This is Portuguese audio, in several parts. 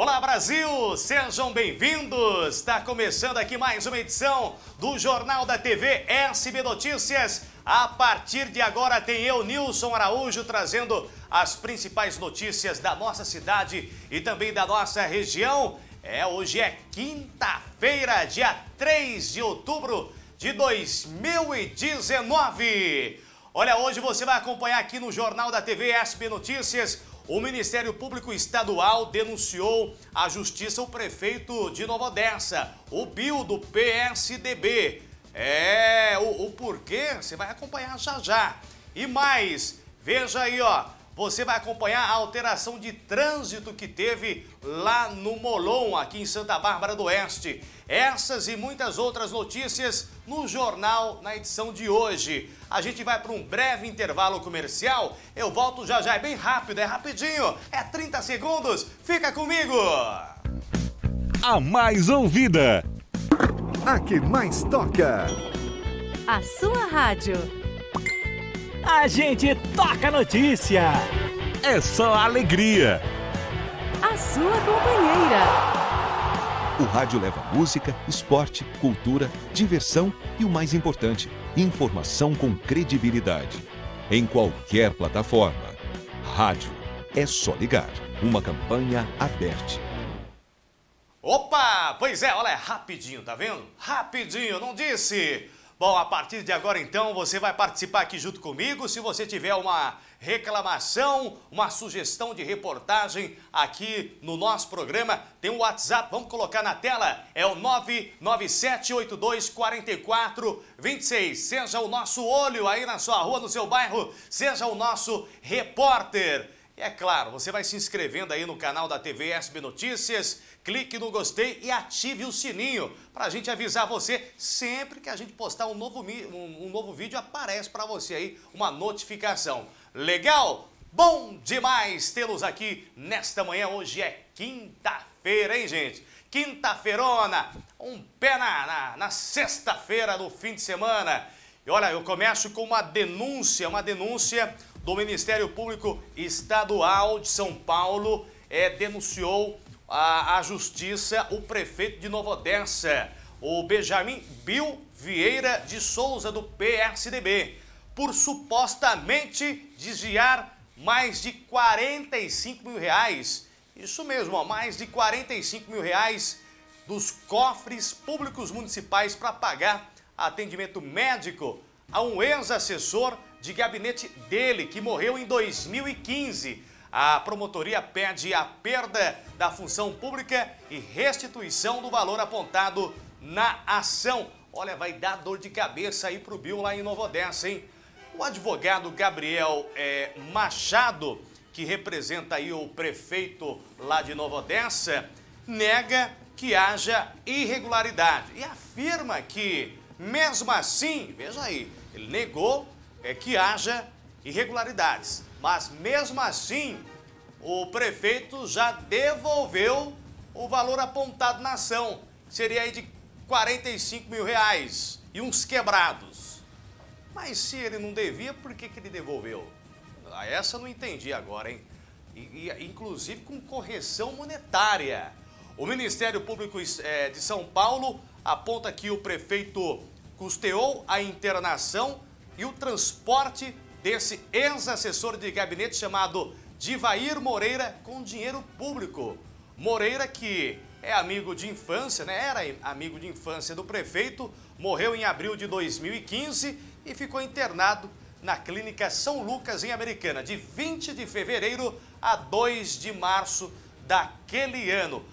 Olá Brasil, sejam bem-vindos! Está começando aqui mais uma edição do Jornal da TV SB Notícias. A partir de agora tem eu, Nilson Araújo, trazendo as principais notícias da nossa cidade e também da nossa região. É, hoje é quinta-feira, dia 3 de outubro de 2019. Olha, hoje você vai acompanhar aqui no Jornal da TV SB Notícias o Ministério Público Estadual denunciou à Justiça o prefeito de Nova Odessa, o Bill do PSDB. É, o, o porquê você vai acompanhar já já. E mais, veja aí, ó, você vai acompanhar a alteração de trânsito que teve lá no Molon, aqui em Santa Bárbara do Oeste. Essas e muitas outras notícias no jornal na edição de hoje. A gente vai para um breve intervalo comercial. Eu volto já já, é bem rápido, é rapidinho, é 30 segundos. Fica comigo! A mais ouvida. A que mais toca. A sua rádio. A gente toca notícia. É só alegria. A sua companheira. O rádio leva música, esporte, cultura, diversão e o mais importante, informação com credibilidade. Em qualquer plataforma. Rádio. É só ligar. Uma campanha aberta. Opa! Pois é, olha, é rapidinho, tá vendo? Rapidinho, não disse? Bom, a partir de agora então você vai participar aqui junto comigo. Se você tiver uma reclamação, uma sugestão de reportagem aqui no nosso programa, tem um WhatsApp, vamos colocar na tela, é o 997824426. Seja o nosso olho aí na sua rua, no seu bairro, seja o nosso repórter. É claro, você vai se inscrevendo aí no canal da TV SB Notícias, clique no gostei e ative o sininho para a gente avisar você sempre que a gente postar um novo, um, um novo vídeo, aparece para você aí uma notificação. Legal? Bom demais tê-los aqui nesta manhã. Hoje é quinta-feira, hein, gente? Quinta-feirona, um pé na, na, na sexta-feira do fim de semana. E olha, eu começo com uma denúncia, uma denúncia do Ministério Público Estadual de São Paulo, é, denunciou a, a Justiça o prefeito de Nova Odessa, o Benjamin Bill Vieira de Souza, do PSDB, por supostamente desviar mais de 45 mil reais. Isso mesmo, ó, mais de 45 mil reais dos cofres públicos municipais para pagar atendimento médico a um ex-assessor de gabinete dele, que morreu em 2015 a promotoria pede a perda da função pública e restituição do valor apontado na ação. Olha, vai dar dor de cabeça aí pro Bill lá em Nova Odessa, hein? O advogado Gabriel é, Machado, que representa aí o prefeito lá de Nova Odessa, nega que haja irregularidade e afirma que, mesmo assim, veja aí, ele negou é, que haja irregularidades. Mas mesmo assim, o prefeito já devolveu o valor apontado na ação. Seria aí de 45 mil reais e uns quebrados. Mas se ele não devia, por que, que ele devolveu? Ah, essa eu não entendi agora, hein? E, e, inclusive com correção monetária. O Ministério Público é, de São Paulo aponta que o prefeito custeou a internação e o transporte desse ex-assessor de gabinete chamado Divair Moreira com dinheiro público. Moreira que é amigo de infância, né? Era amigo de infância do prefeito, morreu em abril de 2015 e ficou internado na clínica São Lucas em Americana de 20 de fevereiro a 2 de março daquele ano.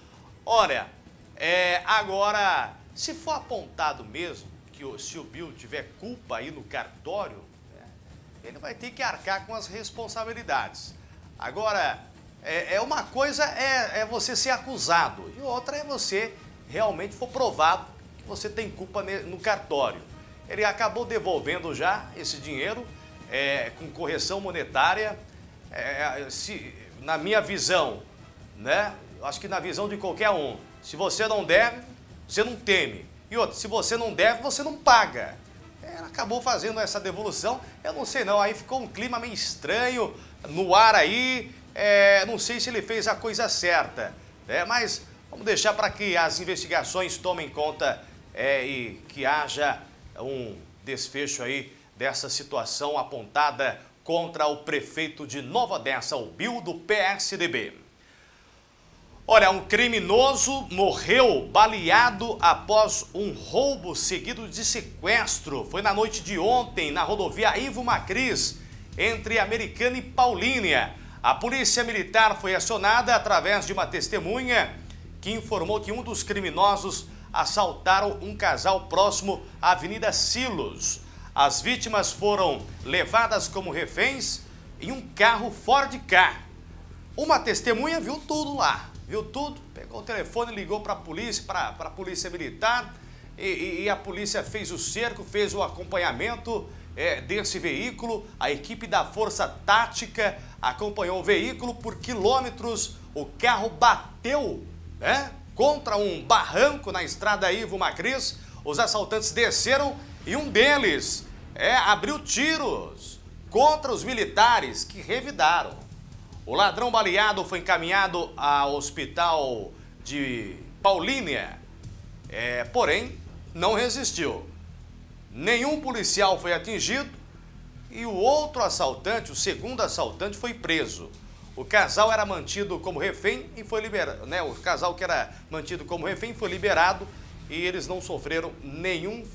Olha, é, agora, se for apontado mesmo que o, se o Bill tiver culpa aí no cartório, ele vai ter que arcar com as responsabilidades. Agora, é, é uma coisa é, é, você ser acusado e outra é você realmente for provado que você tem culpa no cartório. Ele acabou devolvendo já esse dinheiro é, com correção monetária. É, se, na minha visão, né? Acho que na visão de qualquer um, se você não deve, você não teme. E outra, se você não deve, você não paga acabou fazendo essa devolução. Eu não sei não, aí ficou um clima meio estranho no ar aí. É, não sei se ele fez a coisa certa. É, mas vamos deixar para que as investigações tomem conta é, e que haja um desfecho aí dessa situação apontada contra o prefeito de Nova Odessa, o Bill do PSDB. Olha, um criminoso morreu baleado após um roubo seguido de sequestro. Foi na noite de ontem, na rodovia Ivo Macris, entre Americana e Paulínia. A polícia militar foi acionada através de uma testemunha que informou que um dos criminosos assaltaram um casal próximo à Avenida Silos. As vítimas foram levadas como reféns em um carro Ford K. Uma testemunha viu tudo lá viu tudo, pegou o telefone, ligou para a polícia, para a polícia militar e, e, e, a polícia fez o cerco, fez o acompanhamento é, desse veículo. A equipe da Força Tática acompanhou o veículo por quilômetros. O carro bateu né, contra um barranco na estrada Ivo Macris. Os assaltantes desceram e um deles é, abriu tiros contra os militares que revidaram. O ladrão baleado foi encaminhado ao hospital de Paulínia, é, porém não resistiu. Nenhum policial foi atingido e o outro assaltante, o segundo assaltante, foi preso. O casal era mantido como refém e foi liberado, né? O casal que era mantido como refém foi liberado e eles não sofreram nenhum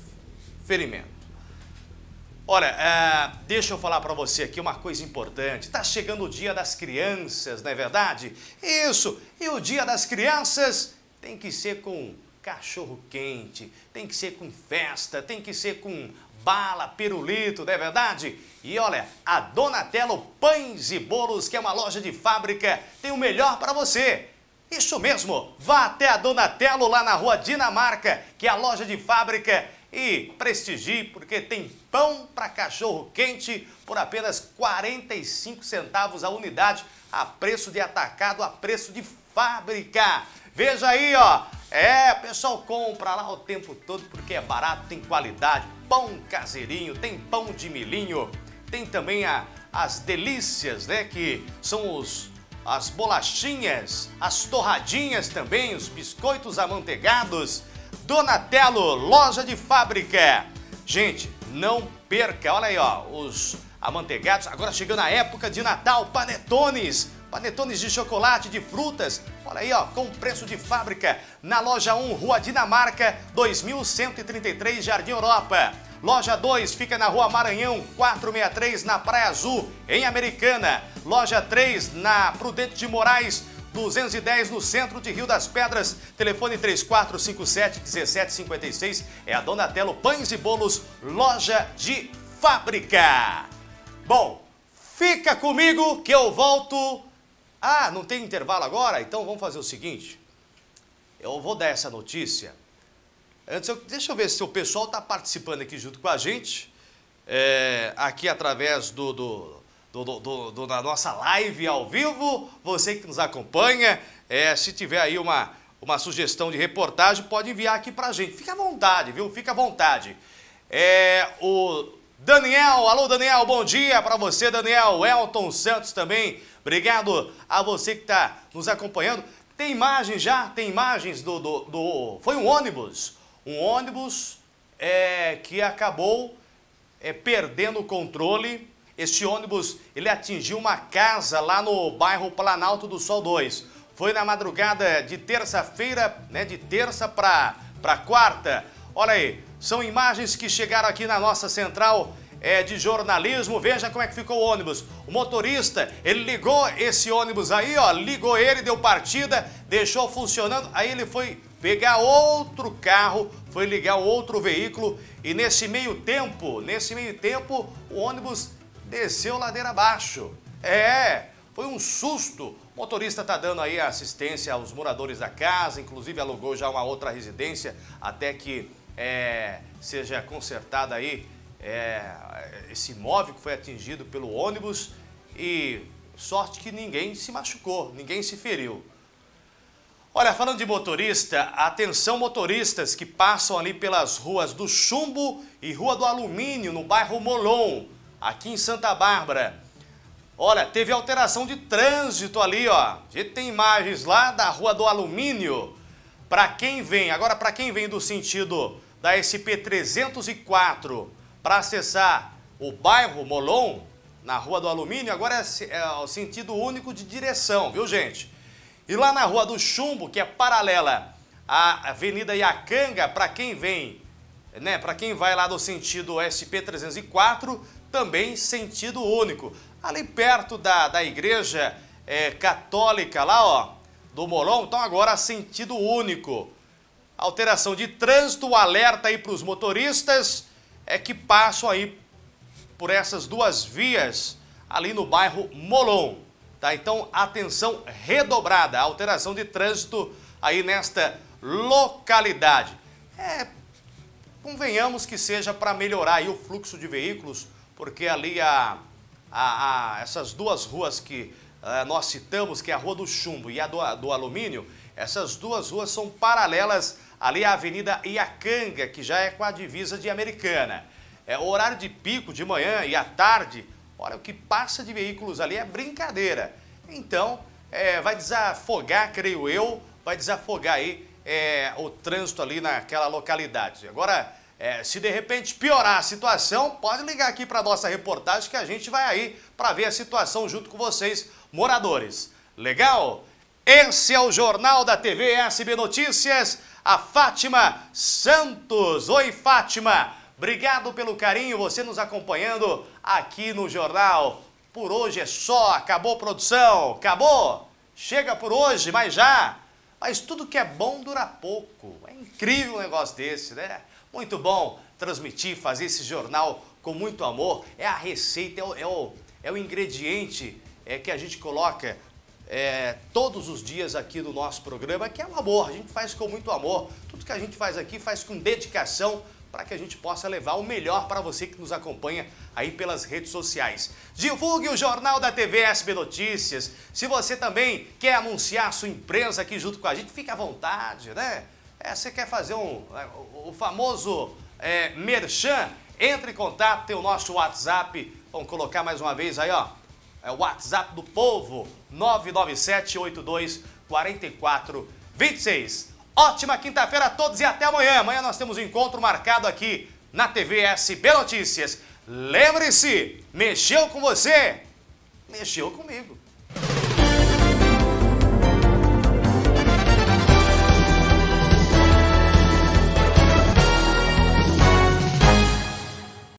ferimento. Olha, é, deixa eu falar para você aqui uma coisa importante. Está chegando o Dia das Crianças, não é verdade? Isso! E o Dia das Crianças tem que ser com cachorro quente, tem que ser com festa, tem que ser com bala, pirulito, não é verdade? E olha, a Donatello Pães e Bolos, que é uma loja de fábrica, tem o melhor para você. Isso mesmo, vá até a Donatello lá na rua Dinamarca, que é a loja de fábrica e prestigie, porque tem pão para cachorro quente por apenas 45 centavos a unidade, a preço de atacado, a preço de fábrica. Veja aí, ó. É, pessoal compra lá o tempo todo porque é barato, tem qualidade. Pão caseirinho, tem pão de milhinho, tem também a, as delícias, né? Que são os as bolachinhas, as torradinhas também, os biscoitos amanteigados Donatello, loja de fábrica. Gente, não perca, olha aí, ó, os amanteigados, agora chegando a época de Natal, panetones, panetones de chocolate, de frutas, olha aí, ó, com preço de fábrica, na loja 1, Rua Dinamarca, 2133, Jardim Europa. Loja 2 fica na Rua Maranhão, 463, na Praia Azul, em Americana. Loja 3, na Prudente de Moraes, 210 no centro de Rio das Pedras. Telefone 3457-1756. É a Donatello Pães e Bolos, loja de fábrica. Bom, fica comigo que eu volto. Ah, não tem intervalo agora? Então vamos fazer o seguinte. Eu vou dar essa notícia. Antes, eu, deixa eu ver se o pessoal está participando aqui junto com a gente. É, aqui através do, do do, do, do, da nossa live ao vivo. Você que nos acompanha, é, se tiver aí uma, uma sugestão de reportagem, pode enviar aqui pra gente. Fica à vontade, viu? Fica à vontade. É, o Daniel, alô Daniel, bom dia para você, Daniel. Elton Santos também, obrigado a você que está nos acompanhando. Tem imagens já? Tem imagens do, do, do... Foi um ônibus, um ônibus é, que acabou é, perdendo o controle este ônibus ele atingiu uma casa lá no bairro Planalto do Sol 2. Foi na madrugada de terça-feira, né, de terça para quarta. Olha aí, são imagens que chegaram aqui na nossa central é, de jornalismo. Veja como é que ficou o ônibus. O motorista, ele ligou esse ônibus aí, ó, ligou ele, deu partida, deixou funcionando. Aí ele foi pegar outro carro, foi ligar outro veículo e nesse meio tempo, nesse meio tempo, o ônibus desceu ladeira abaixo. É, foi um susto. O motorista está dando aí assistência aos moradores da casa, inclusive alugou já uma outra residência até que é, seja consertada aí é, esse imóvel que foi atingido pelo ônibus e sorte que ninguém se machucou, ninguém se feriu. Olha, falando de motorista, atenção motoristas que passam ali pelas ruas do Chumbo e Rua do Alumínio, no bairro Molon aqui em Santa Bárbara. Olha, teve alteração de trânsito ali, ó. A gente tem imagens lá da Rua do Alumínio. Para quem vem, agora para quem vem do sentido da SP 304 para acessar o bairro Molon, na Rua do Alumínio, agora é, é o sentido único de direção, viu gente? E lá na Rua do Chumbo, que é paralela à Avenida Iacanga, para quem vem, né, para quem vai lá do sentido SP 304, também sentido único ali perto da, da igreja é, católica lá, ó, do Molon, então agora sentido único. Alteração de trânsito, alerta aí para os motoristas é que passam aí por essas duas vias ali no bairro Molon, tá? Então, atenção redobrada, alteração de trânsito aí nesta localidade. É, convenhamos que seja para melhorar aí o fluxo de veículos, porque ali a a, a essas duas ruas que uh, nós citamos, que é a Rua do Chumbo e a do, do Alumínio, essas duas ruas são paralelas ali à Avenida Iacanga, que já é com a divisa de Americana. É o horário de pico de manhã e à tarde, olha, o que passa de veículos ali é brincadeira. Então, é, vai desafogar, creio eu, vai desafogar aí é, o trânsito ali naquela localidade. Agora, é, se de repente piorar a situação, pode ligar aqui para nossa reportagem que a gente vai aí para ver a situação junto com vocês, moradores. Legal? Esse é o Jornal da TV SB Notícias, a Fátima Santos. Oi, Fátima. Obrigado pelo carinho, você nos acompanhando aqui no jornal. Por hoje é só, acabou produção, acabou. Chega por hoje, mas já. Mas tudo que é bom dura pouco. É incrível um negócio desse, né? Muito bom transmitir, fazer esse jornal com muito amor. É a receita, é o, é o, é o ingrediente é, que a gente coloca é, todos os dias aqui no nosso programa, que é o amor. A gente faz com muito amor. Tudo que a gente faz aqui faz com dedicação para que a gente possa levar o melhor para você que nos acompanha aí pelas redes sociais. Divulgue o Jornal da TV SB Notícias. Se você também quer anunciar sua empresa aqui junto com a gente, fique à vontade, né? É, você quer fazer um, é, o famoso é, merchan? Entre em contato, tem o nosso WhatsApp. Vamos colocar mais uma vez aí, ó. É o WhatsApp do povo, 997-82-4426. Ótima quinta-feira a todos e até amanhã. Amanhã nós temos um encontro marcado aqui na TV SB Notícias. Lembre-se, mexeu com você? Mexeu comigo.